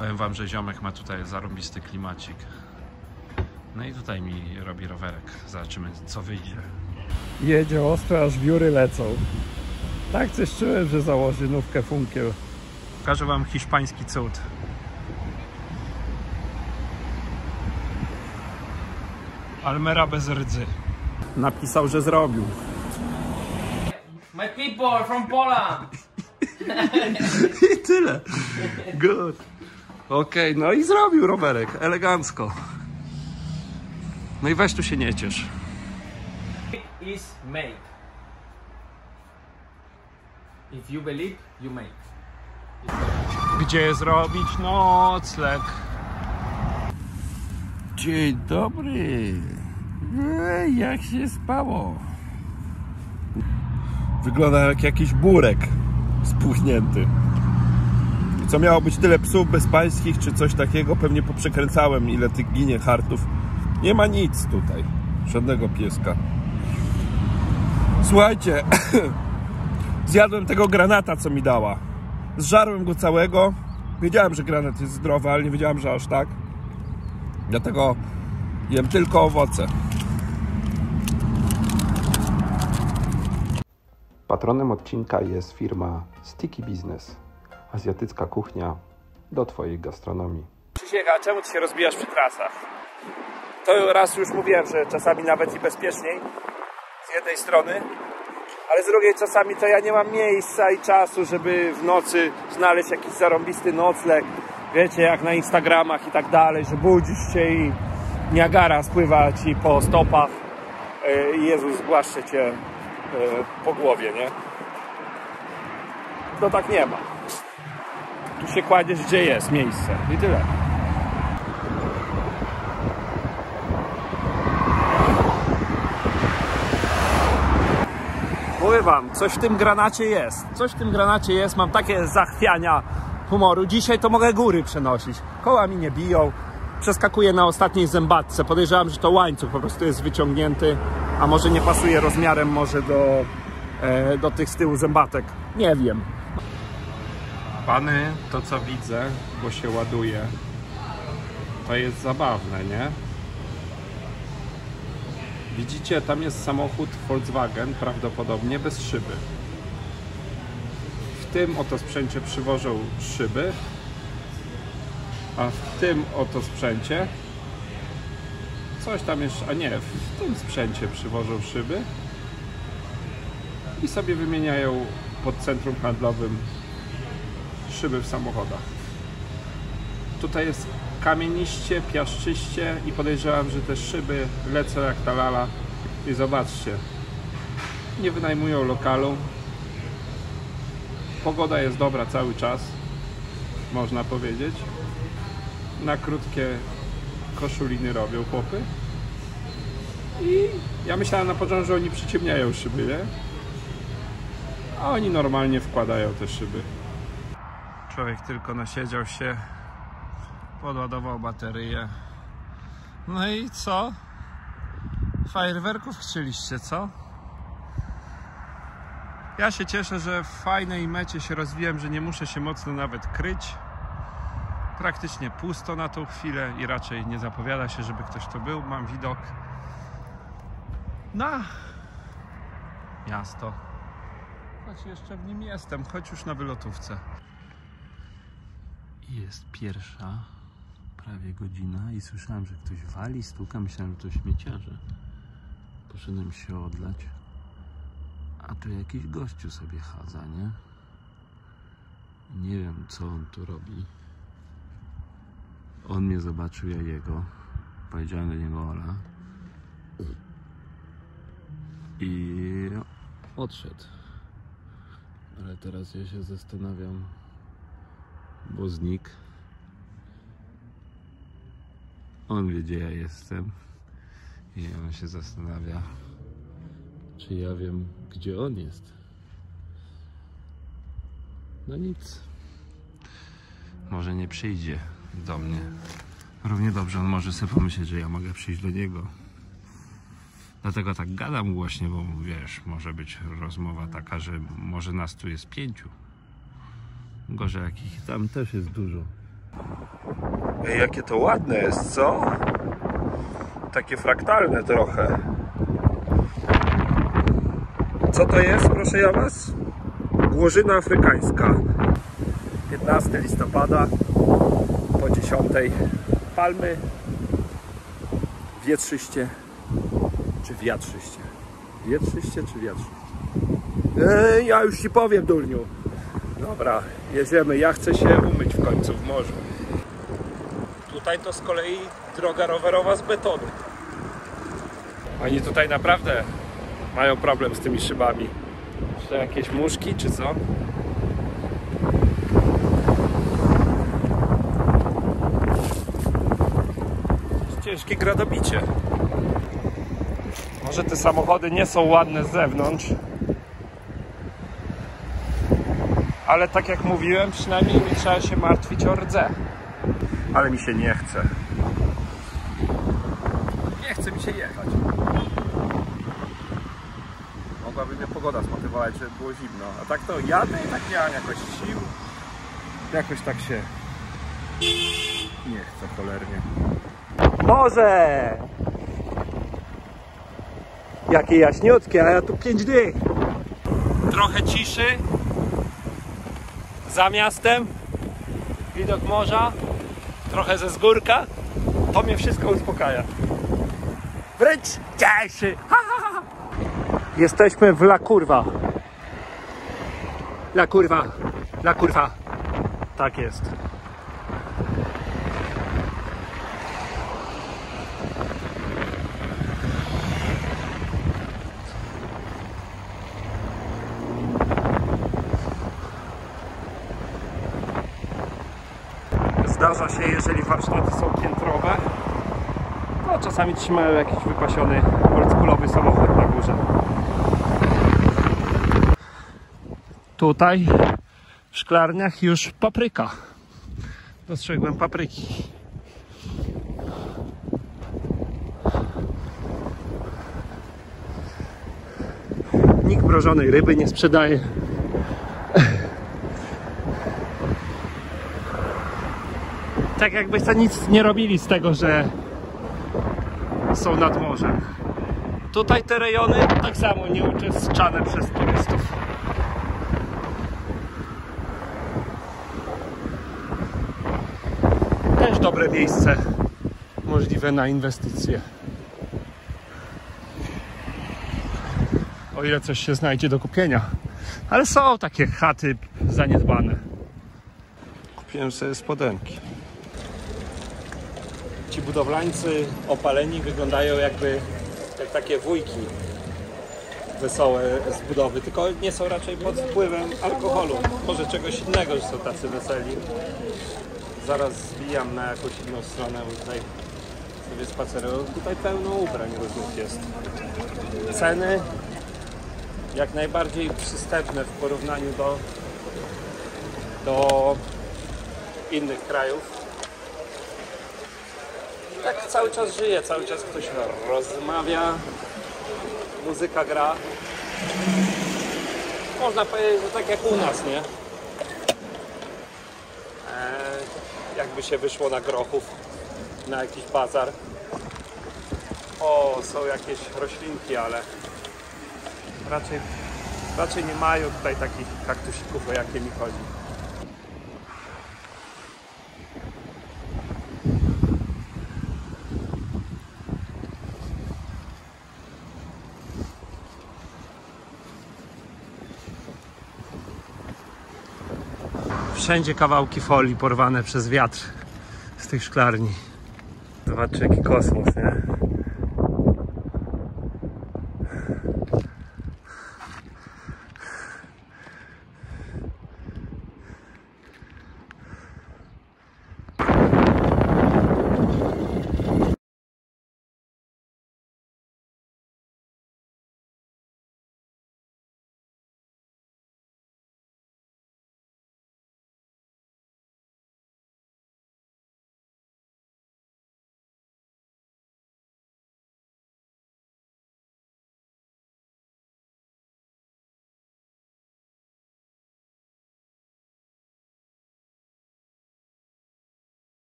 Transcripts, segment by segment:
Powiem wam, że ziomek ma tutaj zarobisty klimacik. No i tutaj mi robi rowerek. Zobaczymy co wyjdzie. Jedzie ostro, aż wióry lecą. Tak coś czułem, że założy nówkę funkiel. Pokażę wam hiszpański cud. Almera bez rdzy. Napisał, że zrobił. My people from Poland. I tyle. Good. Okej, no i zrobił rowerek, elegancko. No i weź tu się nie ciesz. is made. If you believe, you make. Gdzie zrobić nocleg? Dzień dobry. Ej, jak się spało? Wygląda jak jakiś burek spuchnięty. Co miało być tyle psów bezpańskich czy coś takiego, pewnie poprzekręcałem ile tych ginie hartów. Nie ma nic tutaj. Żadnego pieska. Słuchajcie, zjadłem tego granata, co mi dała. Zżarłem go całego. Wiedziałem, że granat jest zdrowy, ale nie wiedziałem, że aż tak. Dlatego jem tylko owoce. Patronem odcinka jest firma Sticky Business, azjatycka kuchnia do Twojej gastronomii. Krzysiek, a czemu ty się rozbijasz przy trasach? To raz już mówiłem, że czasami nawet i bezpieczniej z jednej strony, ale z drugiej czasami to ja nie mam miejsca i czasu, żeby w nocy znaleźć jakiś zarąbisty nocleg. Wiecie, jak na Instagramach i tak dalej, że budzisz się i Niagara spływa ci po stopach e, i Jezus zgłaszcze cię e, po głowie, nie? To tak nie ma. Tu się kładziesz, gdzie jest miejsce. I tyle. Mówię wam, coś w tym granacie jest. Coś w tym granacie jest. Mam takie zachwiania humoru. Dzisiaj to mogę góry przenosić. Koła mi nie biją. Przeskakuję na ostatniej zębatce. Podejrzewam, że to łańcuch po prostu jest wyciągnięty, a może nie pasuje rozmiarem może do, e, do tych z tyłu zębatek. Nie wiem. Pany, to co widzę, bo się ładuje, to jest zabawne, nie? Widzicie, tam jest samochód Volkswagen, prawdopodobnie bez szyby. W tym oto sprzęcie przywożą szyby, a w tym oto sprzęcie coś tam jeszcze, a nie, w tym sprzęcie przywożą szyby i sobie wymieniają pod centrum handlowym szyby w samochodach. Tutaj jest kamieniście, piaszczyście i podejrzewam, że te szyby lecą jak ta lala. I zobaczcie, nie wynajmują lokalu. Pogoda jest dobra cały czas, można powiedzieć. Na krótkie koszuliny robią chłopy. I ja myślałem na początku, że oni przyciemniają szyby, nie? A oni normalnie wkładają te szyby. Człowiek tylko nasiedział się, podładował baterię. No i co? Fajerwerków chcieliście, co? Ja się cieszę, że w fajnej mecie się rozwijam, że nie muszę się mocno nawet kryć. Praktycznie pusto na tą chwilę i raczej nie zapowiada się, żeby ktoś tu był. Mam widok na miasto. Choć jeszcze w nim jestem, choć już na wylotówce. Jest pierwsza, prawie godzina i słyszałem, że ktoś wali, stuka. Myślałem, że to śmieciarze. Poszedłem się odlać. A tu jakiś gościu sobie chadza, nie? Nie wiem, co on tu robi. On mnie zobaczył, ja jego. Powiedziałem do niego Ola. I odszedł. Ale teraz ja się zastanawiam, bo znikł. On wie, gdzie ja jestem. I on się zastanawia, czy ja wiem, gdzie on jest. No nic. Może nie przyjdzie do mnie. Równie dobrze on może sobie pomyśleć, że ja mogę przyjść do niego. Dlatego tak gadam głośnie, bo wiesz, może być rozmowa taka, że może nas tu jest pięciu. Gorzej jakich Tam też jest dużo. Ej, jakie to ładne jest, co? Takie fraktalne trochę. Co to jest, proszę ja was? Głożyna afrykańska. 15 listopada po 10 palmy wietrzyście czy wiatrzyście? Wietrzyście czy wiatrzyście? Ej, ja już ci powiem, durniu. Dobra, jedziemy. Ja chcę się umyć w końcu w morzu. Tutaj to z kolei droga rowerowa z betonu. Oni tutaj naprawdę mają problem z tymi szybami. Czy to jakieś muszki, czy co? Ciężkie gradobicie. Może te samochody nie są ładne z zewnątrz, ale tak jak mówiłem, przynajmniej nie trzeba się martwić o rdze. Ale mi się nie chce. Nie chce mi się jechać. Mogłaby mnie pogoda zmotywować, żeby było zimno. A tak to jadę i tak nie mam jakoś sił. Jakoś tak się nie chce cholernie. Może! Jakie jaśniutkie, a ja tu 5 dych. Trochę ciszy. Za miastem. Widok morza. Trochę ze zgórka. To mnie wszystko uspokaja. Wręcz cieszy. Ha, ha, ha. Jesteśmy w La Kurwa. La Kurwa. La Kurwa. Tak jest. Zdarza się, jeżeli warsztaty są piętrowe, to czasami trzymają jakiś wypasiony oldschoolowy samochód na górze. Tutaj w szklarniach już papryka. Dostrzegłem papryki. Nikt mrożonej ryby nie sprzedaje. Tak jakby to nic nie robili z tego, że są nad morzem. Tutaj te rejony tak samo nieuczestniczane przez turystów. Też dobre miejsce możliwe na inwestycje. O ile coś się znajdzie do kupienia. Ale są takie chaty zaniedbane. Kupiłem sobie spodenki budowlańcy opaleni wyglądają jakby jak takie wujki wesołe z budowy, tylko nie są raczej pod wpływem alkoholu, może czegoś innego, że są tacy weseli. Zaraz zbijam na jakąś inną stronę, bo tutaj sobie spaceruję. Tutaj pełno ubrań różnych jest. Ceny jak najbardziej przystępne w porównaniu do, do innych krajów tak cały czas żyje, cały czas ktoś rozmawia, muzyka gra. Można powiedzieć, że tak jak u nas, nie? Eee, jakby się wyszło na grochów, na jakiś bazar. O, są jakieś roślinki, ale raczej, raczej nie mają tutaj takich kaktusików, o jakie mi chodzi. Wszędzie kawałki folii porwane przez wiatr z tych szklarni. Zobaczcie jaki kosmos, nie?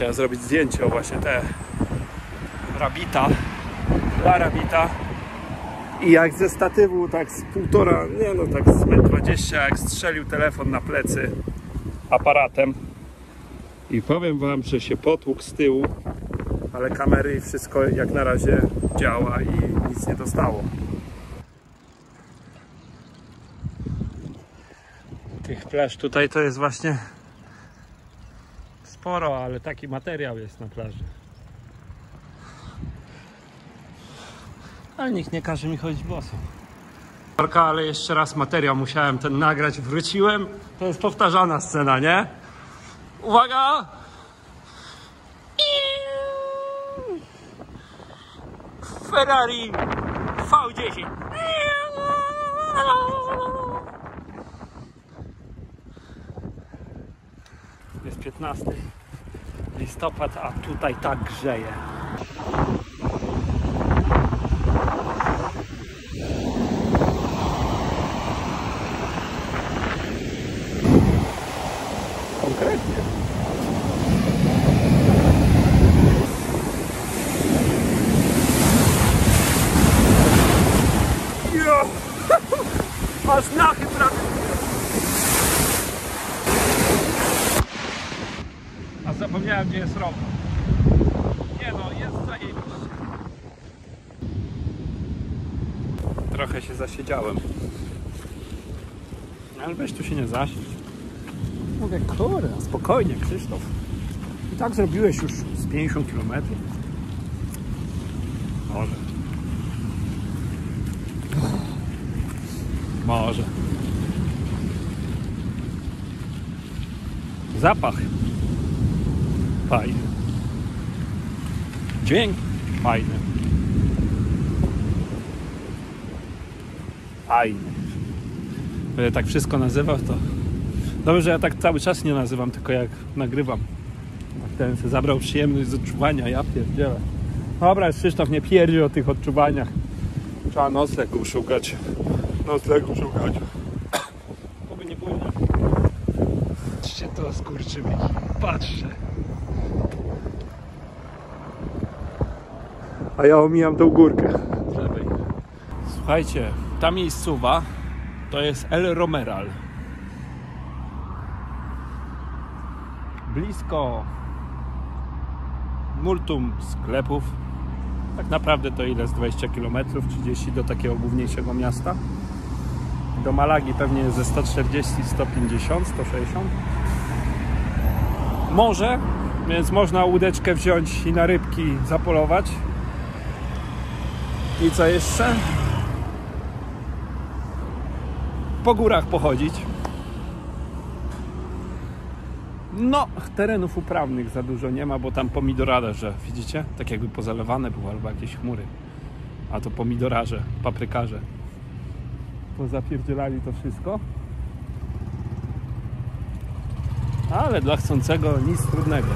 Chciałem zrobić zdjęcie o właśnie te rabita, dwa rabita i jak ze statywu tak z półtora, nie no tak z metr 20 jak strzelił telefon na plecy aparatem i powiem wam, że się potłukł z tyłu ale kamery i wszystko jak na razie działa i nic nie dostało. Tych plaż tutaj to jest właśnie sporo, ale taki materiał jest na plaży. Ale nikt nie każe mi chodzić boso. Ale jeszcze raz materiał musiałem ten nagrać, wróciłem. To jest powtarzana scena, nie? Uwaga! Ferrari V10. 15 listopad, a tutaj tak grzeje. Aż nachy prawie. Gdzie jest rower. Nie no, jest zajebiście. Trochę się zasiedziałem. Ale weź tu się nie zasiedź. Mówię, kurde, spokojnie Krzysztof. I tak zrobiłeś już z 50 km. Może. Może. Zapach. Fajny. Dźwięk. Fajny. Fajny. Będę tak wszystko nazywał, to dobrze, że ja tak cały czas nie nazywam, tylko jak nagrywam. Ten se zabrał przyjemność z odczuwania, ja pierdzielę. Dobra, Krzysztof, nie pierdzi o tych odczuwaniach. Trzeba noclegu szukać. Noclegu szukać. Oby nie płynie. Patrzcie to, skurczymy. Patrzcie. A ja omijam tą górkę. Słuchajcie, ta miejscowa to jest El Romeral. Blisko multum sklepów. Tak naprawdę to ile z 20 km, 30 do takiego główniejszego miasta. Do Malagi pewnie ze 140, 150, 160. Morze, więc można łódeczkę wziąć i na rybki zapolować. I co jeszcze? Po górach pochodzić. No, terenów uprawnych za dużo nie ma, bo tam pomidorada, że widzicie? Tak jakby pozalewane było albo jakieś chmury. A to pomidorarze, paprykarze. Pozapierdzielali to wszystko. Ale dla chcącego nic trudnego.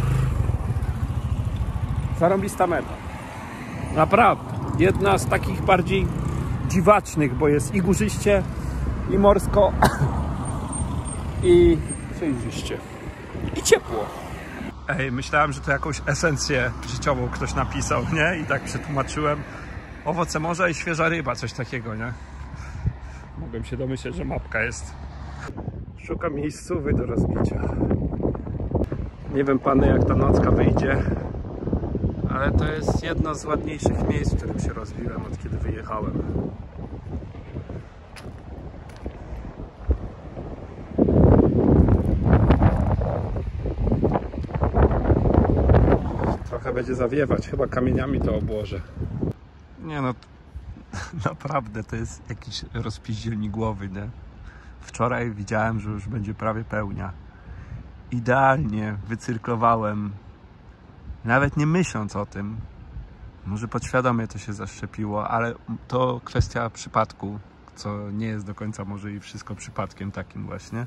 Zarąbista meta. Naprawdę. Jedna z takich bardziej dziwacznych, bo jest i górzyście, i morsko, i przejrzyście. I ciepło. Ej, myślałem, że to jakąś esencję życiową ktoś napisał, nie? I tak przetłumaczyłem. Owoce morza i świeża ryba, coś takiego, nie? Mogłem się domyśleć, że mapka jest. Szukam miejscowy do rozbicia. Nie wiem, pany, jak ta nocka wyjdzie, ale to jest jedno z ładniejszych miejsc, w którym się rozbiłem od kiedy wyjechałem. Trochę będzie zawiewać, chyba kamieniami to obłożę. Nie no, naprawdę to jest jakiś rozpiździelni głowy, nie? Wczoraj widziałem, że już będzie prawie pełnia. Idealnie wycyrklowałem, nawet nie myśląc o tym. Może podświadomie to się zaszczepiło, ale to kwestia przypadku, co nie jest do końca może i wszystko przypadkiem takim właśnie,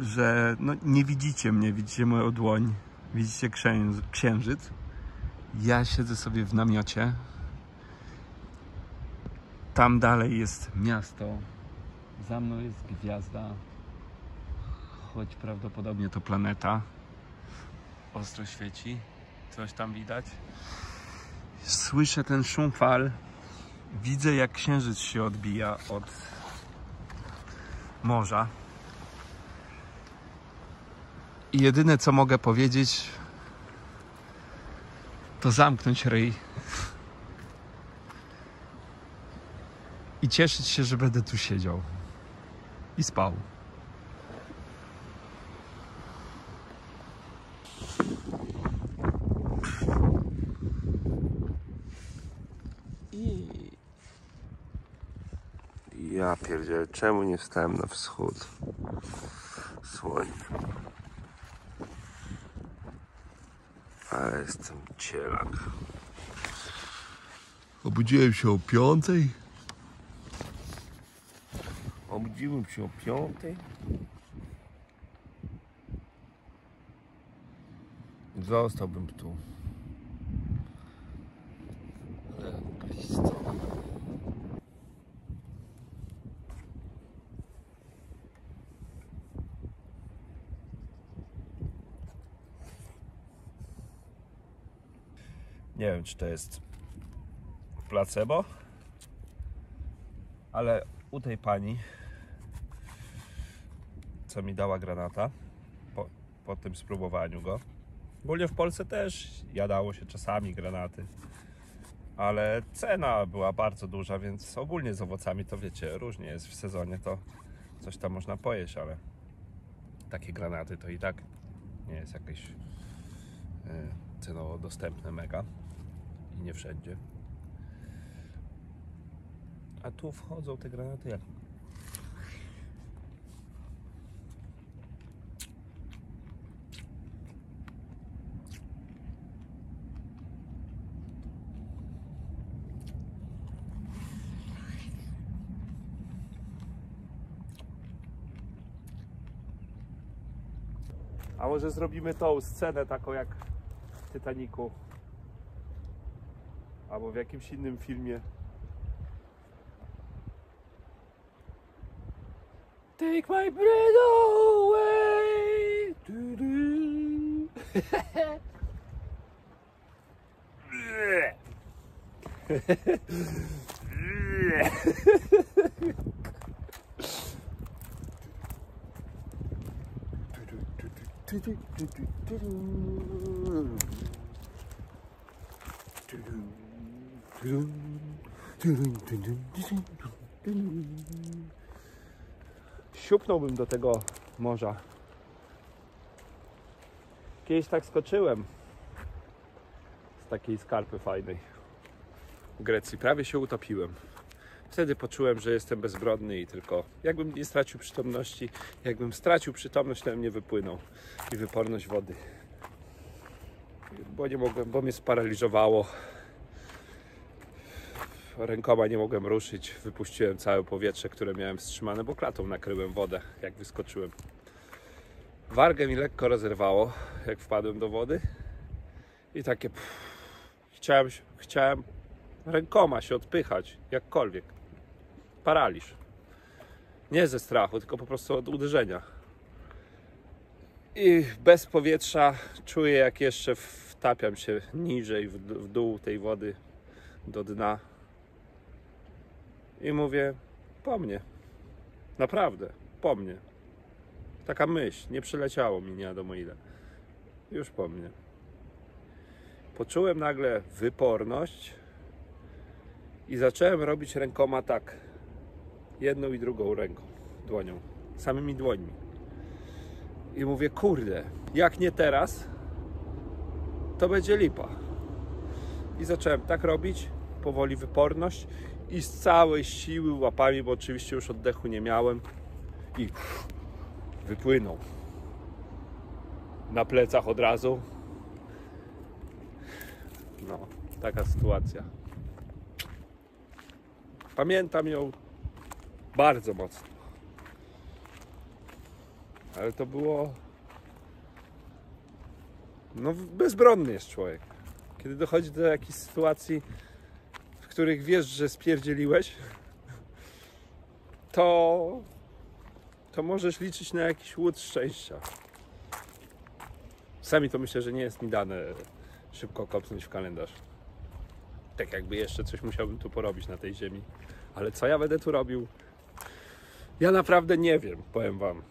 że no, nie widzicie mnie, widzicie moją dłoń, widzicie księż, księżyc. Ja siedzę sobie w namiocie. Tam dalej jest miasto. Za mną jest gwiazda. Choć prawdopodobnie to planeta. Ostro świeci. Coś tam widać. Słyszę ten szum fal. Widzę jak księżyc się odbija od morza. I jedyne co mogę powiedzieć, to zamknąć ryj i cieszyć się, że będę tu siedział i spał. I... Ja pierdzielę, czemu nie wstałem na wschód słońca? Ale jestem cielak. Obudziłem się o piątej. Obudziłem się o piątej. Zostałbym tu. Nie wiem, czy to jest placebo, ale u tej pani, co mi dała granata po, po tym spróbowaniu go, ogólnie w Polsce też jadało się czasami granaty, ale cena była bardzo duża, więc ogólnie z owocami to wiecie, różnie jest w sezonie, to coś tam można pojeść, ale takie granaty to i tak nie jest jakieś y, cenowo dostępne mega i nie wszędzie. A tu wchodzą te granaty jak A może zrobimy tą scenę taką jak w Titanicu albo w jakimś innym filmie. Take my breath away. Du, du. Siupnąłbym do tego morza. Kiedyś tak skoczyłem z takiej skarpy fajnej w Grecji. Prawie się utopiłem. Wtedy poczułem, że jestem bezbrodny i tylko jakbym nie stracił przytomności, jakbym stracił przytomność, to bym nie wypłynął i wyporność wody. Bo nie mogłem, bo mnie sparaliżowało. Rękoma nie mogłem ruszyć. Wypuściłem całe powietrze, które miałem wstrzymane, bo klatą nakryłem wodę, jak wyskoczyłem. Wargę mi lekko rozerwało, jak wpadłem do wody. I takie. Pff, chciałem, chciałem rękoma się odpychać, jakkolwiek. Paraliż. Nie ze strachu, tylko po prostu od uderzenia. I bez powietrza czuję, jak jeszcze wtapiam się niżej w, dół tej wody do dna. I mówię, po mnie. Naprawdę, po mnie. Taka myśl, nie przyleciało mi nie wiadomo ile. Już po mnie. Poczułem nagle wyporność i zacząłem robić rękoma tak. Jedną i drugą ręką, dłonią. Samymi dłońmi. I mówię, kurde, jak nie teraz, to będzie lipa. I zacząłem tak robić, powoli wyporność i z całej siły łapami, bo oczywiście już oddechu nie miałem i wypłynął. Na plecach od razu. No, taka sytuacja. Pamiętam ją bardzo mocno. Ale to było. No, bezbronny jest człowiek. Kiedy dochodzi do jakichś sytuacji, w których wiesz, że spierdzieliłeś, to. to możesz liczyć na jakiś łód szczęścia. Czasami to myślę, że nie jest mi dane szybko kopnąć w kalendarz. Tak jakby jeszcze coś musiałbym tu porobić na tej ziemi. Ale co ja będę tu robił? Ja naprawdę nie wiem, powiem wam.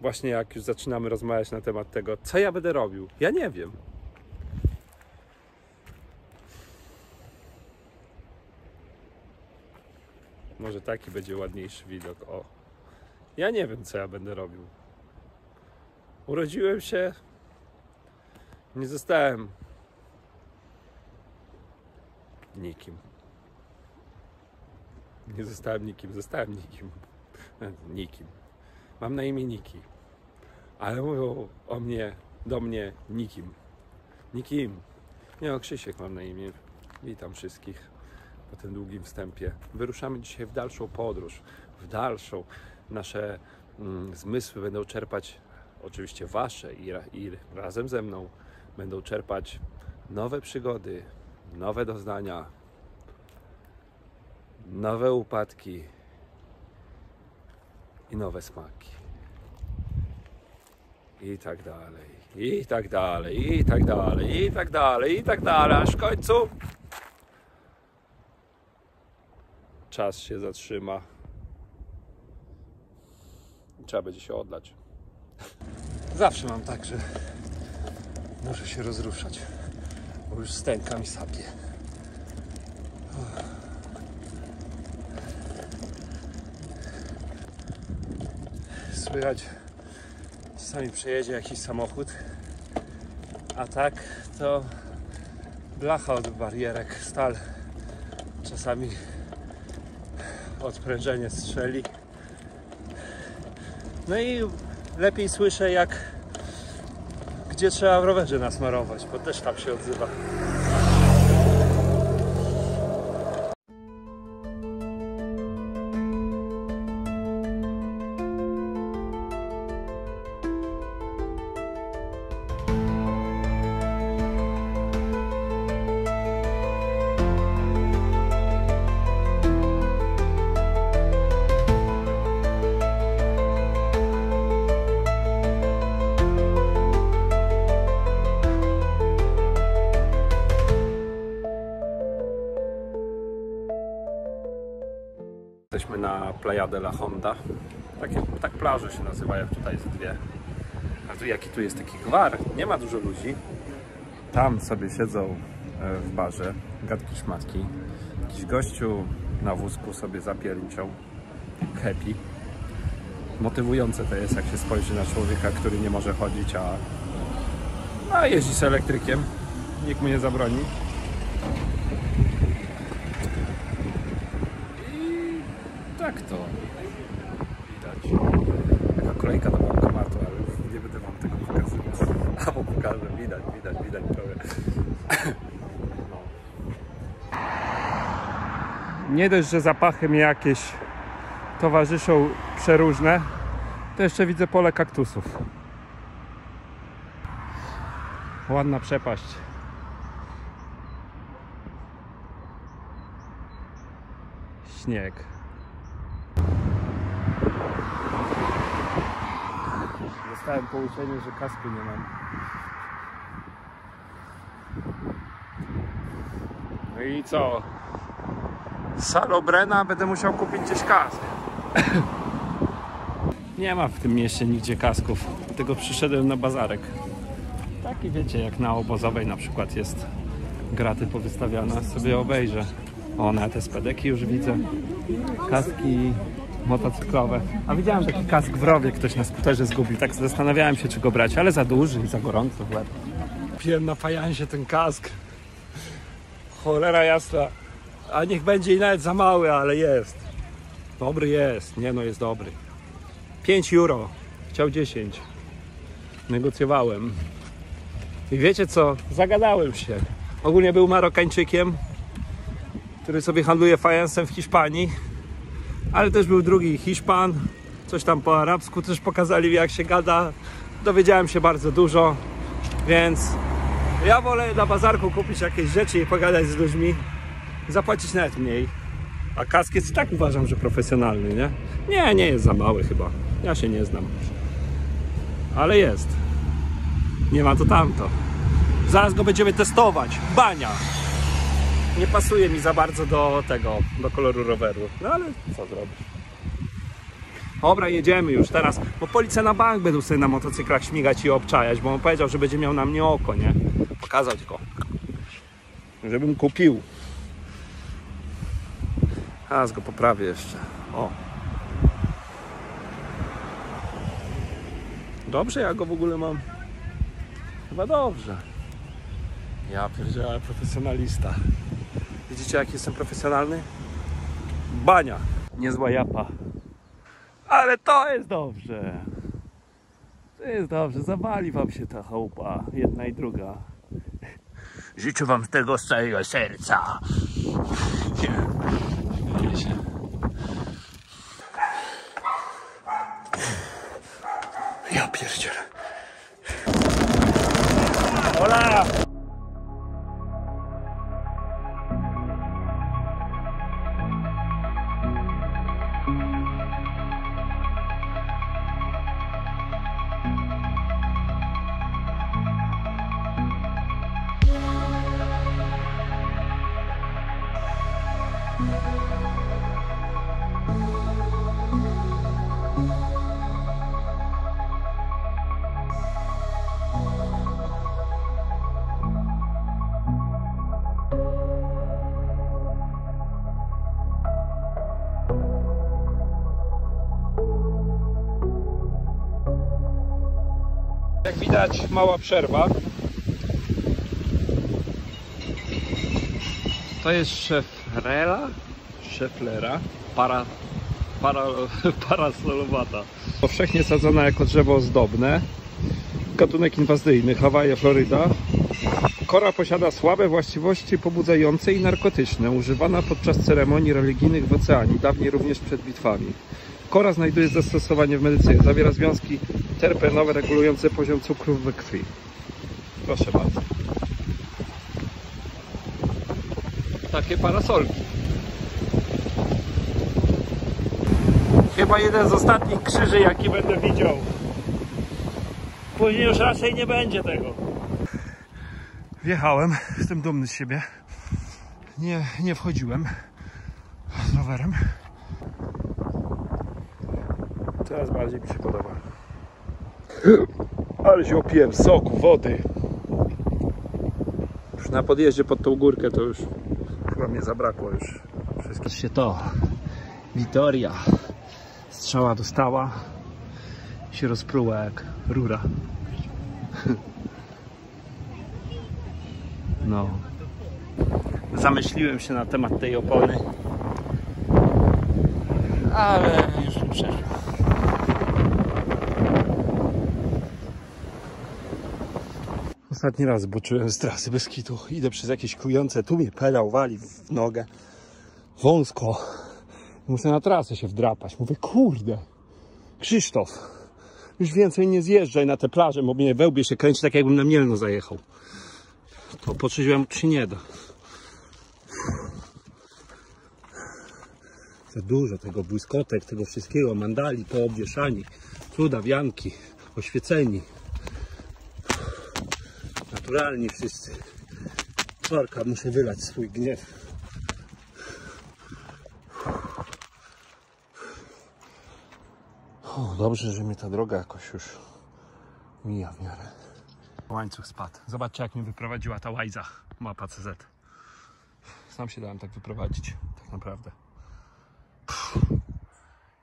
Właśnie jak już zaczynamy rozmawiać na temat tego, co ja będę robił. Ja nie wiem. Może taki będzie ładniejszy widok. O. Ja nie wiem, co ja będę robił. Urodziłem się. Nie zostałem nikim. Nie zostałem nikim, zostałem nikim. Nikim. Mam na imię Niki. Ale mówią o mnie, do mnie nikim. Nikim. Nie, o Krzysiek mam na imię. Witam wszystkich po tym długim wstępie. Wyruszamy dzisiaj w dalszą podróż. W dalszą. Nasze mm, zmysły będą czerpać, oczywiście wasze i, i razem ze mną będą czerpać nowe przygody, nowe doznania, nowe upadki i nowe smaki. I tak dalej, i tak dalej, i tak dalej, i tak dalej, i tak dalej, aż w końcu czas się zatrzyma. Trzeba będzie się odlać. Zawsze mam tak, że muszę się rozruszać, bo już stękam i sapię. Słychać, czasami przejedzie jakiś samochód, a tak to blacha od barierek, stal. Czasami odprężenie strzeli. No i lepiej słyszę jak gdzie trzeba w rowerze nasmarować, bo też tam się odzywa. Jesteśmy na Playa de la Honda. Takie, tak plaże się nazywają, tutaj jest dwie. A tu jaki tu jest taki gwar? Nie ma dużo ludzi. Tam sobie siedzą e, w barze, gadki szmatki. Jakiś gościu na wózku sobie zapierniczą. Happy. Motywujące to jest, jak się spojrzy na człowieka, który nie może chodzić, a, a jeździ z elektrykiem. Nikt mu nie zabroni. Tak to widać. Taka kolejka do bankomatu, ale nie będę wam tego pokazywał. Albo pokażę, widać, widać, widać trochę. No. Nie dość, że zapachy mi jakieś towarzyszą przeróżne, to jeszcze widzę pole kaktusów. Ładna przepaść. Śnieg. Dostałem pouczenie, że kasku nie mam. No i co? Salobrena będę musiał kupić gdzieś kask. Nie ma w tym mieście nigdzie kasków. Dlatego przyszedłem na bazarek. Taki wiecie, jak na obozowej na przykład jest graty powystawiane. Sobie obejrzę. O, na te spedeki już widzę. Kaski motocyklowe. A widziałem taki kask w rowie, ktoś na skuterze zgubił. Tak zastanawiałem się, czy go brać, ale za duży i za gorąco w łeb. Na fajansie ten kask. Cholera jasna. A niech będzie i nawet za mały, ale jest. Dobry jest. Nie no, jest dobry. 5 euro. Chciał 10. Negocjowałem. I wiecie co? Zagadałem się. Ogólnie był Marokańczykiem, który sobie handluje fajansem w Hiszpanii ale też był drugi Hiszpan, coś tam po arabsku, też pokazali jak się gada. Dowiedziałem się bardzo dużo, więc ja wolę na bazarku kupić jakieś rzeczy i pogadać z ludźmi, zapłacić nawet mniej. A kask jest i tak uważam, że profesjonalny, nie? Nie, nie jest za mały chyba. Ja się nie znam. Ale jest. Nie ma to tamto. Zaraz go będziemy testować. Bania. Nie pasuje mi za bardzo do tego, do koloru roweru. No ale co zrobić? Dobra, jedziemy już teraz, bo policja na bank będą sobie na motocyklach śmigać i obczajać, bo on powiedział, że będzie miał na mnie oko, nie? Pokazać go. Żebym kupił. Teraz go poprawię jeszcze. O. Dobrze, ja go w ogóle mam. Chyba dobrze. Ja pierdziałem profesjonalista. Widzicie jak jestem profesjonalny? Bania. Niezła japa. Ale to jest dobrze. To jest dobrze. Zawali wam się ta chałupa. Jedna i druga. Życzę wam tego z całego serca. Nie. Śmieję się. Ja pierdzielę. Hola! Widać, mała przerwa. To jest szefrela, szeflera, para, para, parasolowata. Powszechnie sadzona jako drzewo ozdobne. Gatunek inwazyjny, Hawaje, Floryda. Kora posiada słabe właściwości pobudzające i narkotyczne, używana podczas ceremonii religijnych w oceanie, dawniej również przed bitwami. Kora znajduje zastosowanie w medycynie. Zawiera związki terpenowe regulujące poziom cukru we krwi. Proszę bardzo. Takie parasolki. Chyba jeden z ostatnich krzyży, jaki będę widział. Później już raczej nie będzie tego. Wjechałem, jestem dumny z siebie. Nie, nie wchodziłem z rowerem. Teraz bardziej mi się podoba. Ale się opiłem soku, wody. Już na podjeździe pod tą górkę to już chyba mnie zabrakło już. Wszystko się to. Witoria. Strzała dostała. Się rozpruła jak rura. No. Zamyśliłem się na temat tej opony. Ale już nie przeżył. Ostatni raz boczyłem z trasy bez kitu. Idę przez jakieś kujące, tu mnie pedał wali w nogę. Wąsko. Muszę na trasę się wdrapać. Mówię, kurde. Krzysztof, już więcej nie zjeżdżaj na tę plażę, bo mnie wełbie się kręci tak jakbym na Mielno zajechał. To potrzeźwiam się nie da. Za dużo tego błyskotek, tego wszystkiego, mandali, poobwieszani, cuda, wianki, oświeceni. Naturalni wszyscy. Czwarka, muszę wylać swój gniew. O, dobrze, że mi ta droga jakoś już mija w miarę. Łańcuch spadł. Zobaczcie, jak mnie wyprowadziła ta łajza, mapa CZ. Sam się dałem tak wyprowadzić, tak naprawdę. Pff.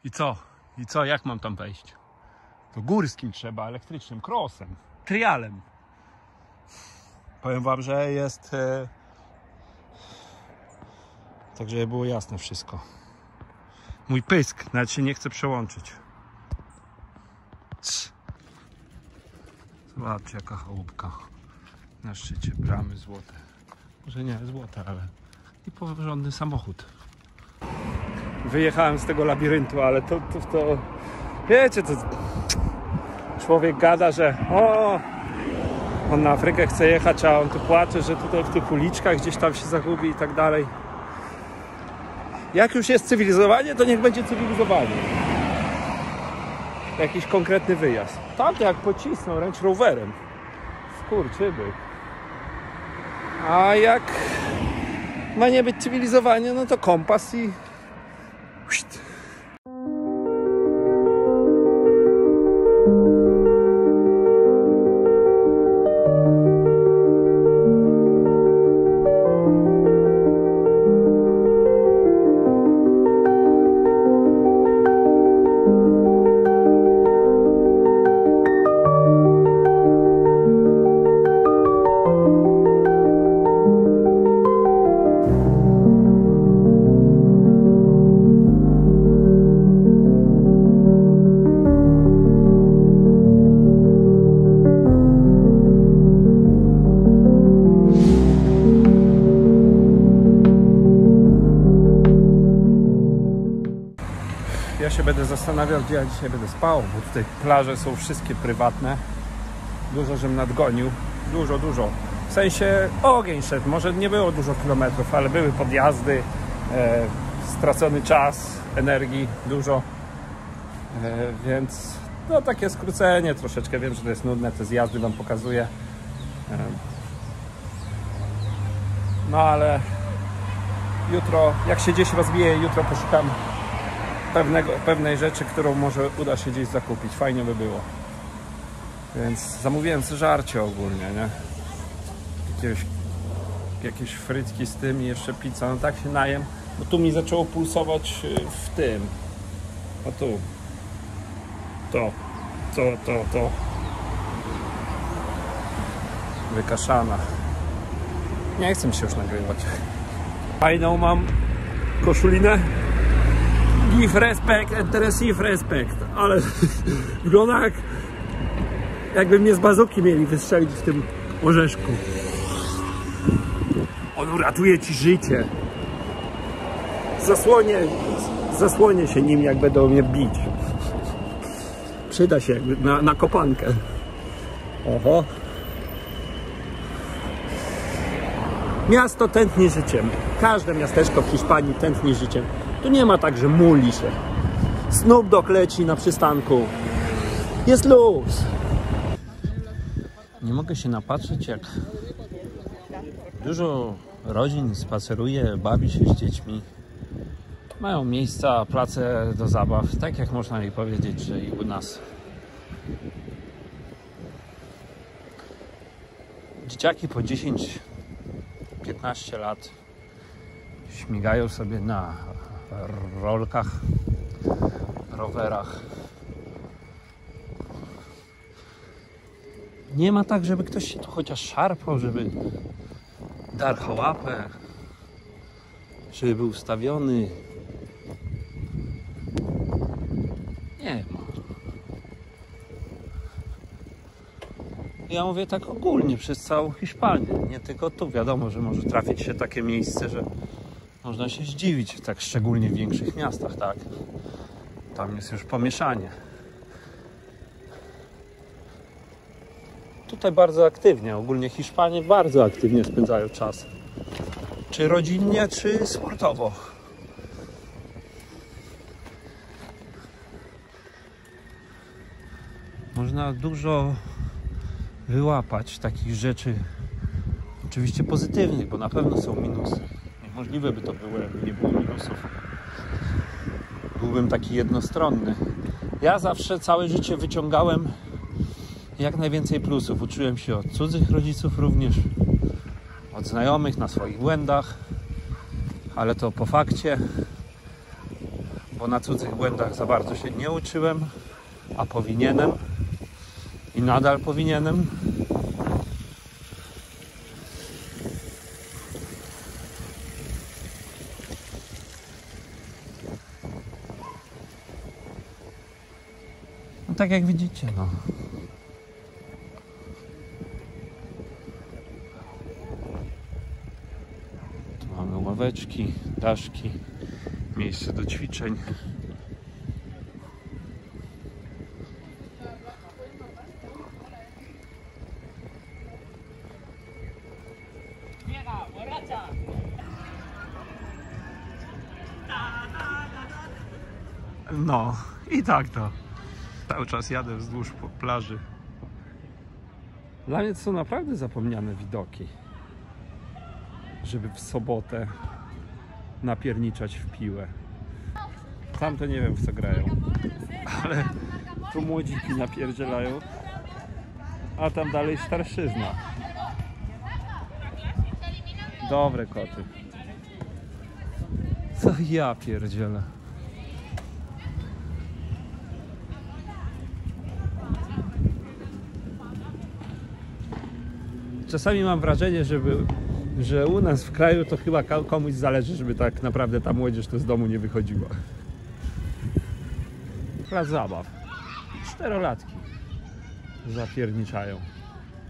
I co? I co? Jak mam tam wejść? To górskim trzeba, elektrycznym, crossem, trialem. Powiem wam, że jest... E... Tak, żeby było jasne wszystko. Mój pysk, nawet się nie chce przełączyć. Zobaczcie jaka chałupka. Na szczycie bramy złote. Może nie złote, ale i porządny samochód. Wyjechałem z tego labiryntu, ale to, to, to wiecie, to człowiek gada, że o, on na Afrykę chce jechać, a on tu płacze, że tutaj w tych uliczkach gdzieś tam się zagubi i tak dalej. Jak już jest cywilizowanie, to niech będzie cywilizowanie. Jakiś konkretny wyjazd. Tamte jak pocisnął Range Roverem. skurczybyk. A jak ma nie być cywilizowanie, no to kompas i... Pszt. Dzisiaj będę spał, bo tutaj plaże są wszystkie prywatne. Dużo żem nadgonił. Dużo, dużo. W sensie ogień szedł. Może nie było dużo kilometrów, ale były podjazdy, e, stracony czas, energii dużo. E, więc no takie skrócenie troszeczkę. Wiem, że to jest nudne, te zjazdy Wam pokazuję. E, no ale jutro, jak się gdzieś rozbije, jutro poszukam pewnego, pewnej rzeczy, którą może uda się gdzieś zakupić. Fajnie by było. Więc zamówiłem żarcie ogólnie, nie? Jakieś, jakieś frytki z tym i jeszcze pizza. No tak się najem, bo tu mi zaczęło pulsować y, w tym. O tu. To, to, to, to. Wykaszana. Nie chcę mi się już nagrywać. Fajną mam koszulinę give respect and receive respect, ale wygląda jak jakby mnie z bazuki mieli wystrzelić w tym orzeszku. On uratuje ci życie. Zasłonię, zasłonię się nim, jak będą mnie bić. Przyda się jakby na, na kopankę. Oho. Miasto tętni życiem. Każde miasteczko w Hiszpanii tętni życiem. Tu nie ma tak, że muli się. Snoop Dogg leci na przystanku. Jest luz. Nie mogę się napatrzeć, jak dużo rodzin spaceruje, bawi się z dziećmi. Mają miejsca, place do zabaw, tak jak można i powiedzieć, że i u nas. Dzieciaki po 10-15 lat śmigają sobie na rolkach, rowerach. Nie ma tak, żeby ktoś się tu chociaż szarpał, żeby darł łapę, żeby był ustawiony. Nie ma. Ja mówię tak ogólnie przez całą Hiszpanię, nie tylko tu. Wiadomo, że może trafić się takie miejsce, że można się zdziwić, tak szczególnie w większych miastach, tak? Tam jest już pomieszanie. Tutaj bardzo aktywnie, ogólnie Hiszpanie bardzo aktywnie spędzają czas. Czy rodzinnie, czy sportowo. Można dużo wyłapać takich rzeczy, oczywiście pozytywnych, bo na pewno są minusy. Niemożliwe by to było, jakby nie było minusów. Byłbym taki jednostronny. Ja zawsze całe życie wyciągałem jak najwięcej plusów. Uczyłem się od cudzych rodziców również, od znajomych na swoich błędach, ale to po fakcie, bo na cudzych błędach za bardzo się nie uczyłem, a powinienem i nadal powinienem. Tak jak widzicie, no. Tu mamy ławeczki, daszki, miejsce do ćwiczeń. No, i tak to. Cały czas jadę wzdłuż po plaży. Dla mnie to są naprawdę zapomniane widoki. Żeby w sobotę napierniczać w piłę. Tam to nie wiem w co grają. Ale tu młodziki napierdzielają. A tam dalej starszyzna. Dobre koty. Co ja pierdzielę. Czasami mam wrażenie, żeby, że u nas w kraju to chyba komuś zależy, żeby tak naprawdę ta młodzież to z domu nie wychodziła. Plac zabaw. Czterolatki zapierniczają.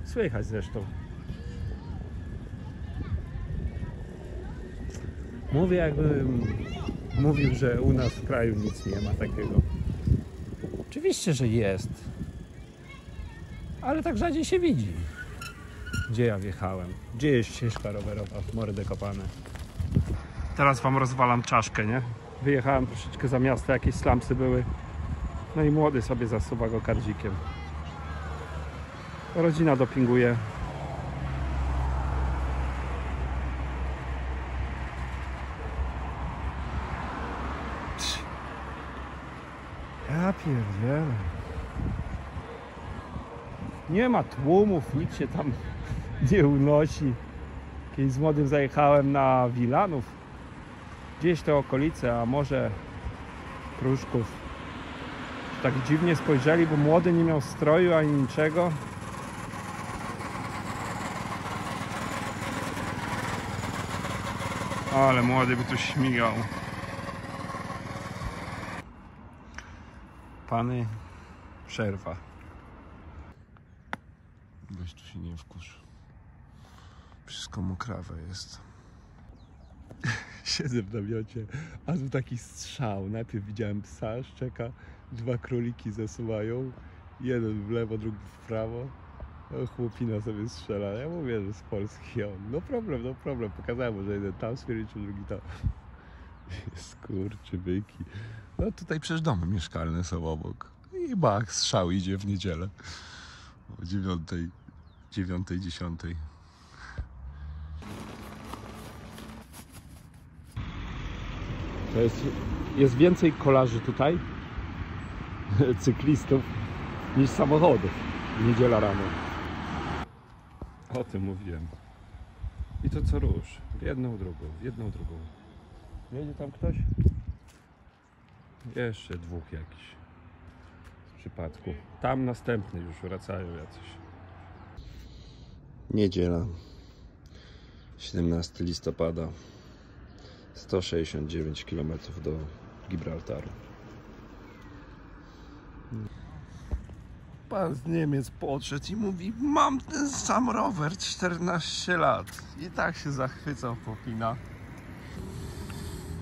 Słychać zresztą. Mówię jakbym mówił, że u nas w kraju nic nie ma takiego. Oczywiście, że jest. Ale tak rzadziej się widzi. Gdzie ja wjechałem? Gdzie jest ścieżka rowerowa? W mordę kopane. Teraz wam rozwalam czaszkę, nie? Wyjechałem troszeczkę za miasto, jakieś slamsy były. No i młody sobie zasuwa go kardzikiem. Rodzina dopinguje. Ja pierdzielę. Nie ma tłumów, nikt się tam nie unosi. Kiedyś z młodym zajechałem na Wilanów. Gdzieś te okolice, a może Pruszków. Tak dziwnie spojrzeli, bo młody nie miał stroju ani niczego. Ale młody by tu śmigał. Pany, przerwa. Weź tu się nie wkurz. Wszystko mokrawe jest. Siedzę w namiocie, a tu taki strzał. Najpierw widziałem psa, szczeka, dwa króliki zasuwają. Jeden w lewo, drugi w prawo. No, chłopina sobie strzela. Ja mówię, że z Polski. On, no problem, no problem. Pokazałem że jeden tam stwierdził, drugi tam. Skurczy byki. No tutaj przecież domy mieszkalne są obok. I bach, strzał idzie w niedzielę. O dziewiątej, dziewiątej, dziesiątej. To jest, jest więcej kolarzy tutaj, cyklistów, niż samochodów. Niedziela rano. O tym mówiłem. I to co rusz. W jedną, drugą, w jedną, drugą. Jedzie tam ktoś? Jeszcze dwóch jakiś. W przypadku. Tam następny już wracają jacyś. Niedziela, 17 listopada, 169 km do Gibraltaru. Pan z Niemiec podszedł i mówi mam ten sam rower 14 lat. I tak się zachwycał, popina.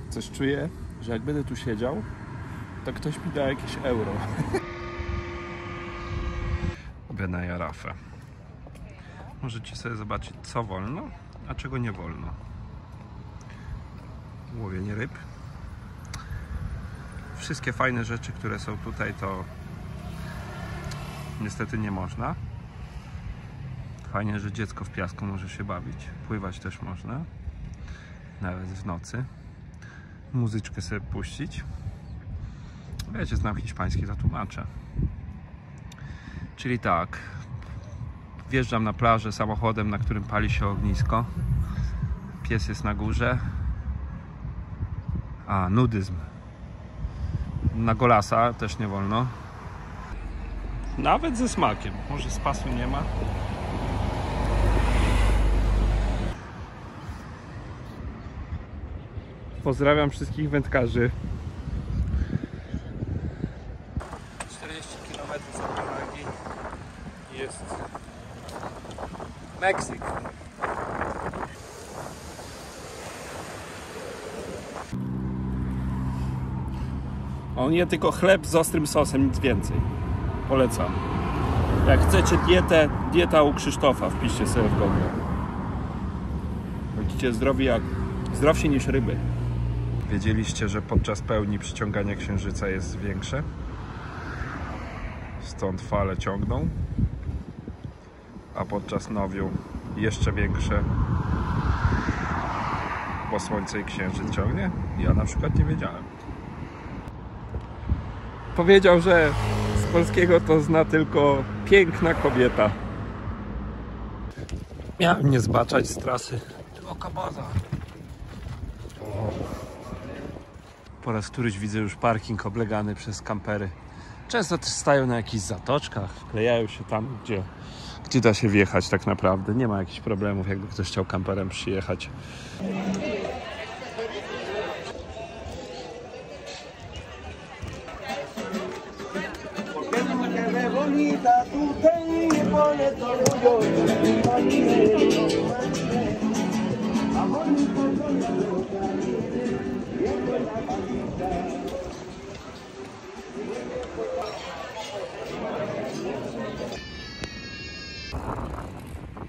Coś czuję, że jak będę tu siedział, to ktoś mi da jakieś euro. Robię na jarafę. Możecie sobie zobaczyć, co wolno, a czego nie wolno. Łowienie ryb. Wszystkie fajne rzeczy, które są tutaj, to niestety nie można. Fajnie, że dziecko w piasku może się bawić. Pływać też można. Nawet w nocy muzyczkę sobie puścić. Wiecie, znam hiszpański, to tłumaczę. Czyli tak, wjeżdżam na plażę samochodem, na którym pali się ognisko. Pies jest na górze. A, nudyzm. Na golasa też nie wolno. Nawet ze smakiem. Może spasu nie ma. Pozdrawiam wszystkich wędkarzy. 40 km od Pragi jest Meksyk. On je tylko chleb z ostrym sosem, nic więcej. Polecam. Jak chcecie dietę, dieta u Krzysztofa, wpiszcie sobie w Google. Będziecie zdrowi jak, zdrowsi niż ryby. Wiedzieliście, że podczas pełni przyciąganie księżyca jest większe? Stąd fale ciągną. a podczas nowiu jeszcze większe. Bo słońce i księżyc ciągnie? Ja na przykład nie wiedziałem. Powiedział, że z polskiego to zna tylko piękna kobieta. Miałem nie zbaczać z trasy. Oka baza. Po raz któryś widzę już parking oblegany przez kampery. Często też stają na jakichś zatoczkach, wklejają się tam, gdzie, gdzie da się wjechać tak naprawdę. Nie ma jakichś problemów, jakby ktoś chciał kamperem przyjechać. Orgullo.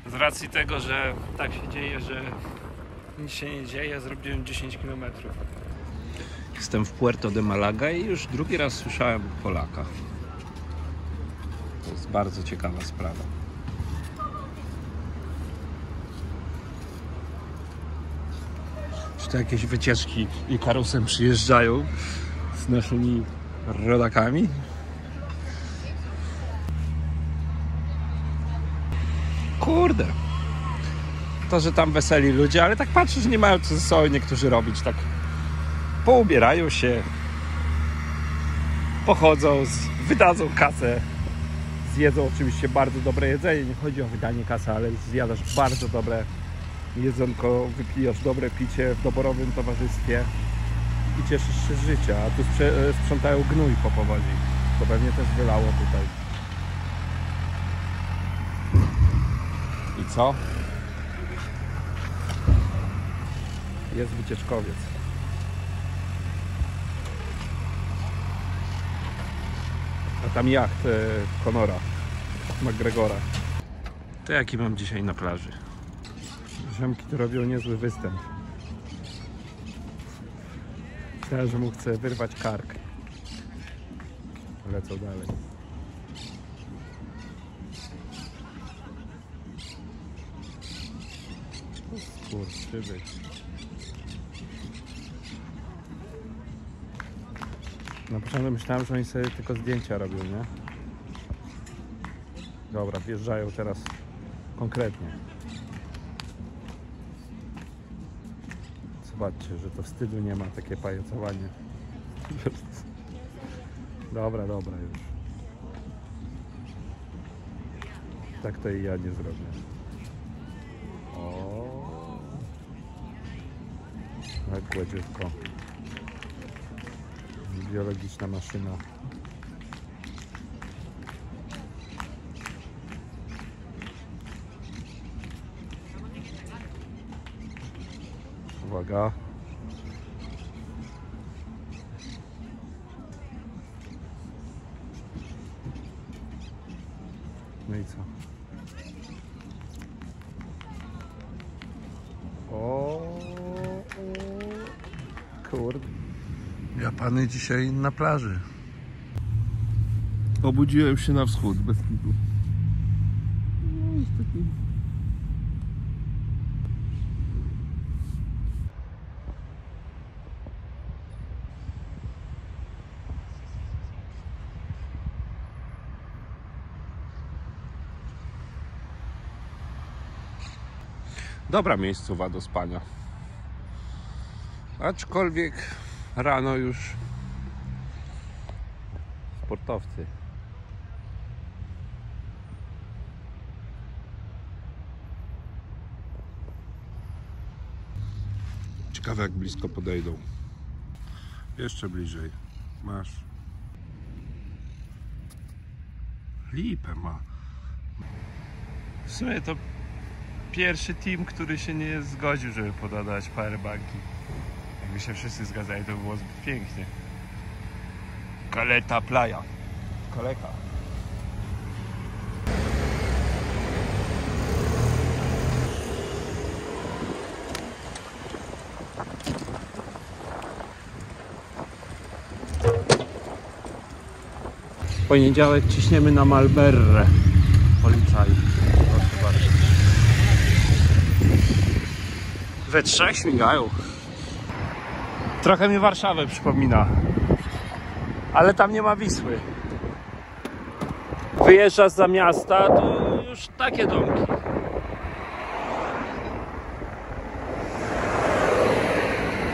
Z racji tego, że tak się dzieje, że nic się nie dzieje, zrobiłem 10 km. Jestem w Puerto de Malaga i już drugi raz słyszałem Polaka. To jest bardzo ciekawa sprawa. Czy to jakieś wycieczki i karusem przyjeżdżają z naszymi rodakami? Kurde. To, że tam weseli ludzie, ale tak patrzę, że nie mają co ze sobą niektórzy robić. Tak poubierają się, pochodzą, wydadzą kasę, zjedzą oczywiście bardzo dobre jedzenie. Nie chodzi o wydanie kasy, ale zjadasz bardzo dobre jedzonko, wypijasz dobre picie w doborowym towarzystwie i cieszysz się z życia. A tu sprzątają gnój po powodzi. To pewnie też wylało tutaj. I co? Jest wycieczkowiec. A tam jacht e, Conora, McGregora. To jaki mam dzisiaj na plaży? Ziomki tu robią niezły występ. Myślałem, że mu chce wyrwać kark. Lecą dalej. Skurczyby. Na początku myślałem, że oni sobie tylko zdjęcia robią, nie? Dobra, wjeżdżają teraz konkretnie. Zobaczcie, że to wstydu nie ma, takie pajacowanie. Dobra, dobra już. Tak to i ja nie zrobię. O, tak gładziutko. Biologiczna maszyna. Uwaga. Dzisiaj na plaży. Obudziłem się na wschód, bez kitu. No. Dobra miejscowa do spania. Aczkolwiek rano już sportowcy. Ciekawe jak blisko podejdą. Jeszcze bliżej. Masz. Lipę ma. W sumie to pierwszy team, który się nie zgodził, żeby podadać powerbanki. Jakby się wszyscy zgadzali, to by było zbyt pięknie. Caleta Playa. Koleka. poniedziałek ciśniemy na Malberre. Policzaj proszę bardzo. We trzech? Śmigają trochę mi Warszawę przypomina. Ale tam nie ma Wisły. Wyjeżdżasz za miasta, to już takie domki.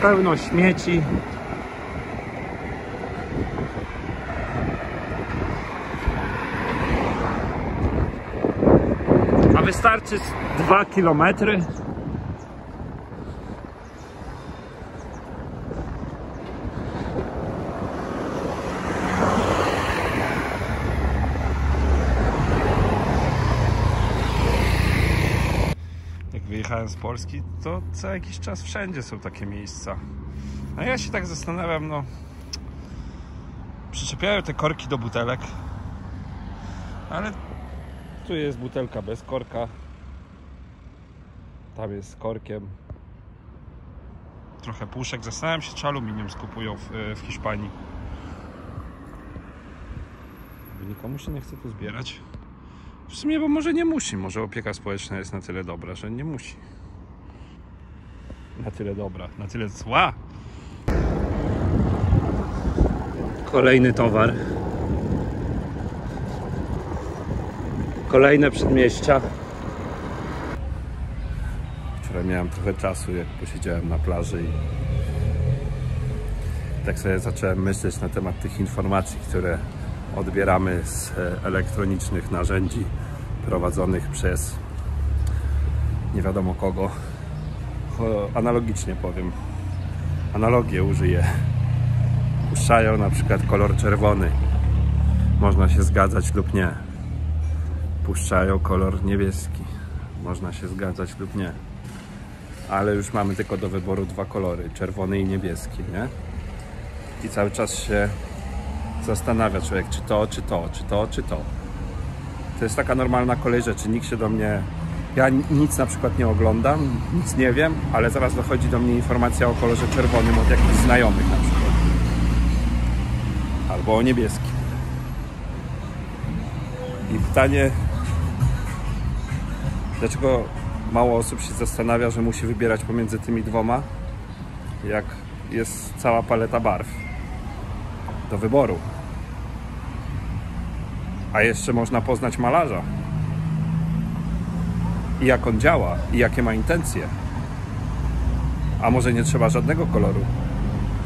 Pełno śmieci. A wystarczy z dwa kilometry. Jak wyjechałem z Polski, to co jakiś czas wszędzie są takie miejsca. A ja się tak zastanawiam, no. Przyczepiają te korki do butelek, ale tu jest butelka bez korka. Tam jest z korkiem. Trochę puszek. Zastanawiam się, czy aluminium skupują w, w Hiszpanii. Nikomu się nie chce tu zbierać. W sumie, bo może nie musi. Może opieka społeczna jest na tyle dobra, że nie musi. Na tyle dobra, na tyle zła. Kolejny towar. Kolejne przedmieścia. Wczoraj miałem trochę czasu, jak posiedziałem na plaży i tak sobie zacząłem myśleć na temat tych informacji, które odbieramy z e, elektronicznych narzędzi prowadzonych przez nie wiadomo kogo. Analogicznie powiem. Analogię użyję. Puszczają na przykład kolor czerwony. Można się zgadzać lub nie. Puszczają kolor niebieski. Można się zgadzać lub nie. Ale już mamy tylko do wyboru dwa kolory, czerwony i niebieski, nie? I cały czas się zastanawia człowiek, czy to, czy to, czy to, czy to. To jest taka normalna kolej rzeczy. Nikt się do mnie. Ja ni- nic na przykład nie oglądam, nic nie wiem, ale zaraz dochodzi do mnie informacja o kolorze czerwonym od jakichś znajomych na przykład. Albo o niebieskim. I pytanie, dlaczego mało osób się zastanawia, że musi wybierać pomiędzy tymi dwoma, jak jest cała paleta barw do wyboru. A jeszcze można poznać malarza. I jak on działa, i jakie ma intencje. A może nie trzeba żadnego koloru,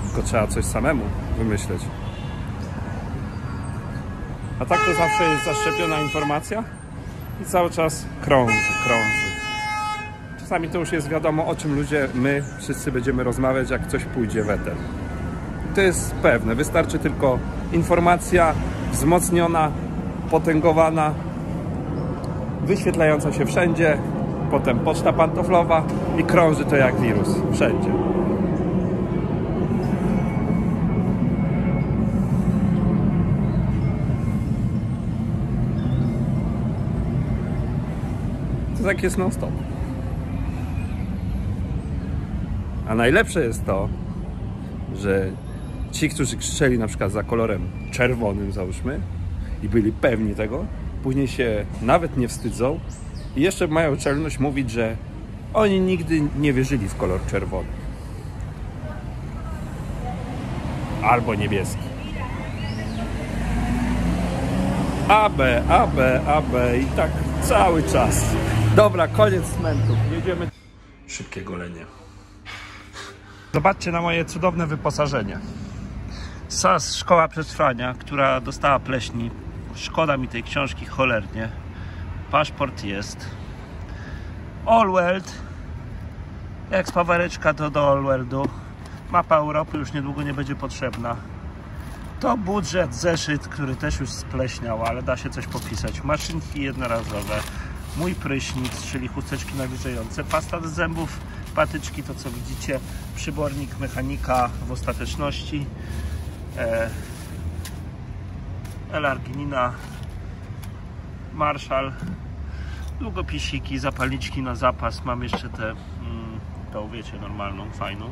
tylko trzeba coś samemu wymyśleć. A tak to zawsze jest zaszczepiona informacja i cały czas krąży, krąży. Czasami to już jest wiadomo, o czym ludzie, my wszyscy będziemy rozmawiać, jak coś pójdzie w eter. To jest pewne, wystarczy tylko informacja wzmocniona, potęgowana, wyświetlająca się wszędzie, potem poczta pantoflowa i krąży to jak wirus wszędzie. To tak jest non stop. A najlepsze jest to, że ci, którzy krzyczeli na przykład za kolorem czerwonym, załóżmy, i byli pewni tego, później się nawet nie wstydzą i jeszcze mają czelność mówić, że oni nigdy nie wierzyli w kolor czerwony. Albo niebieski. AB, AB, AB i tak cały czas. Dobra, koniec cmentu. Jedziemy. Szybkie golenie. Zobaczcie na moje cudowne wyposażenie. SAS Szkoła Przetrwania, która dostała pleśni. Szkoda mi tej książki cholernie. Paszport jest. All World. Jak spawareczka to do All Worldu. Mapa Europy już niedługo nie będzie potrzebna. To budżet, zeszyt, który też już spleśniał, ale da się coś popisać. Maszynki jednorazowe. Mój prysznic, czyli chusteczki nawilżające. Pasta do zębów, patyczki, to co widzicie. Przybornik mechanika w ostateczności. E, L-arginina, Marshall, długopisiki, zapalniczki na zapas. Mam jeszcze tę, mm, tą wiecie, normalną, fajną.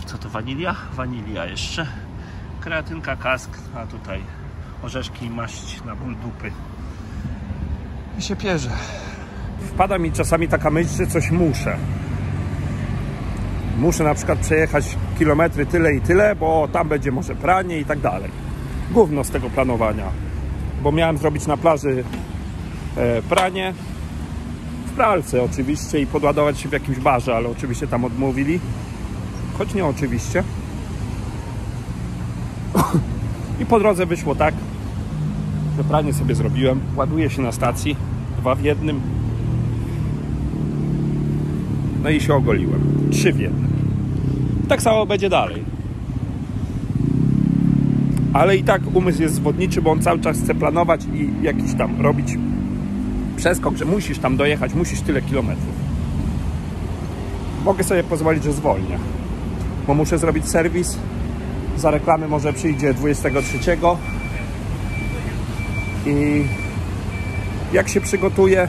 I co to, wanilia? Wanilia jeszcze. Kreatynka, kask, a tutaj orzeszki i maść na ból dupy. I się pierze. Wpada mi czasami taka myśl, że coś muszę. muszę na przykład przejechać kilometry tyle i tyle, bo tam będzie może pranie i tak dalej. Gówno z tego planowania, bo miałem zrobić na plaży e, pranie w pralce oczywiście i podładować się w jakimś barze, ale oczywiście tam odmówili, choć nie oczywiście. I po drodze wyszło tak, że pranie sobie zrobiłem, ładuję się na stacji, dwa w jednym, no i się ogoliłem. Trzy w jednym. Tak samo będzie dalej. Ale i tak umysł jest zwodniczy, bo on cały czas chce planować i jakiś tam robić przeskok, że musisz tam dojechać, musisz tyle kilometrów. Mogę sobie pozwolić, że zwolnię, bo muszę zrobić serwis. Za reklamy może przyjdzie 23 i jak się przygotuję,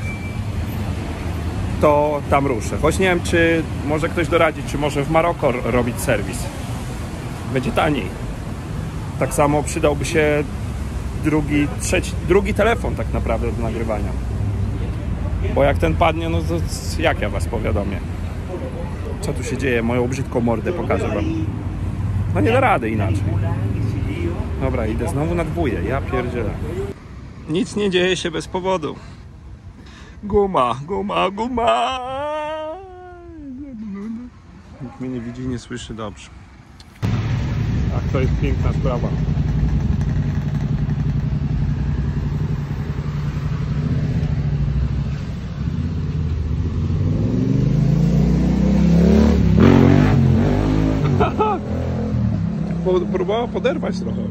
to tam ruszę. Choć nie wiem, czy może ktoś doradzić, czy może w Maroko robić serwis. Będzie taniej. Tak samo przydałby się drugi, trzeci, drugi telefon tak naprawdę do nagrywania. Bo jak ten padnie, no to jak ja was powiadomię? Co tu się dzieje? Moją brzydką mordę pokażę wam. No nie da rady inaczej. Dobra, idę znowu na dwóje. Ja pierdzielę. Nic nie dzieje się bez powodu. Guma, guma, guma. Nikt mnie nie widzi, nie słyszy dobrze. Tak, to jest piękna sprawa. Próbowała poderwać trochę.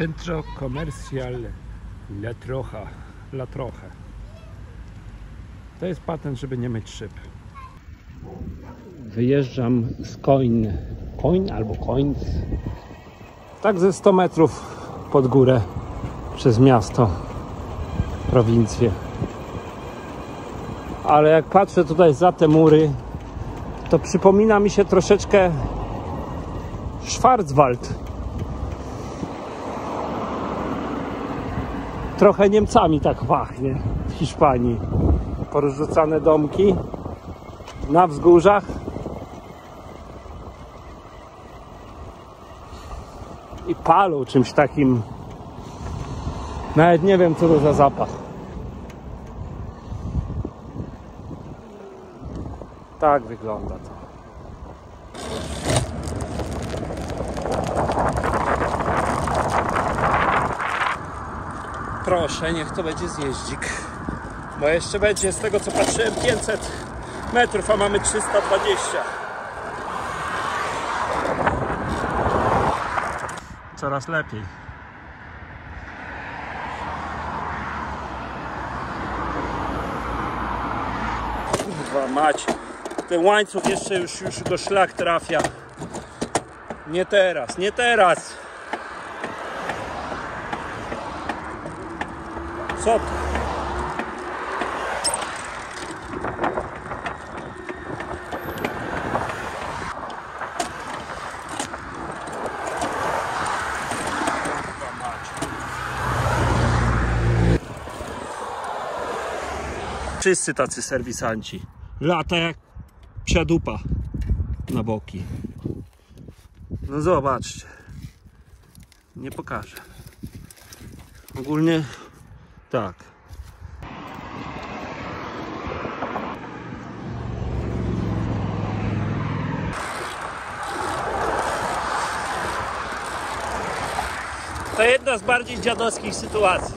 Centro Comercial La Trocha. La Trocha. To jest patent, żeby nie myć szyb. Wyjeżdżam z Coin. Coin albo Coins. Tak ze 100 metrów pod górę przez miasto, prowincję. Ale jak patrzę tutaj za te mury, to przypomina mi się troszeczkę Schwarzwald. Trochę Niemcami tak pachnie w Hiszpanii. Porozrzucane domki na wzgórzach. I palą czymś takim. Nawet nie wiem co to za zapach. Tak wygląda to. Proszę, niech to będzie zjeździk. Bo jeszcze będzie z tego co patrzyłem 500 metrów, a mamy 320. Coraz lepiej. Kurwa mać. Ten łańcuch jeszcze już, już go szlak trafia. Nie teraz, nie teraz. Co to? Wszyscy tacy serwisanci. Lata jak psia dupa na boki. No zobaczcie. Nie pokażę. Ogólnie tak. To jedna z bardziej dziadowskich sytuacji.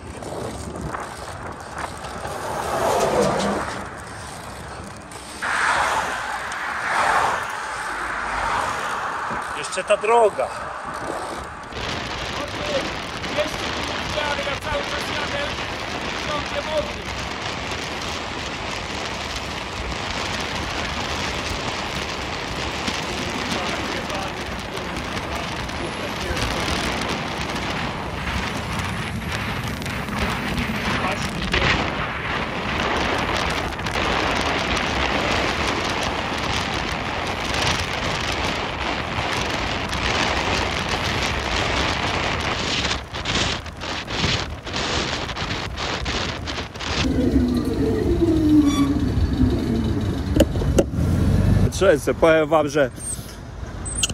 Jeszcze ta droga. emoji. Ręce. Powiem wam, że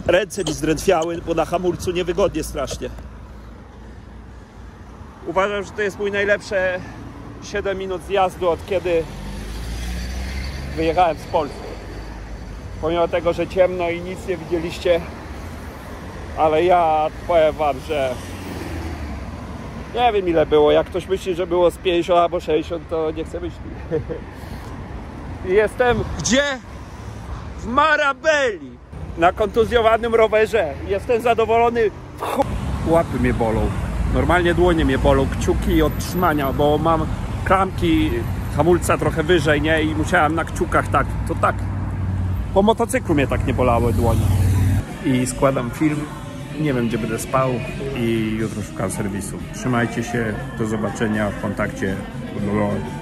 ręce mi zdrętwiały, bo na hamulcu niewygodnie strasznie. Uważam, że to jest mój najlepsze 7 minut zjazdu od kiedy wyjechałem z Polski. Pomimo tego, że ciemno i nic nie widzieliście, ale ja powiem wam, że nie wiem ile było. Jak ktoś myśli, że było z 50 albo 60, to nie chce myśli. Jestem gdzie? W Marabeli. Na kontuzjowanym rowerze. Jestem zadowolony. Łapy mnie bolą. Normalnie dłonie mnie bolą, kciuki od trzymania, bo mam klamki hamulca trochę wyżej, nie? I musiałem na kciukach tak, to tak. Po motocyklu mnie tak nie bolały dłonie. I składam film. Nie wiem, gdzie będę spał i jutro szukam serwisu. Trzymajcie się, do zobaczenia w kontakcie. Blablabla.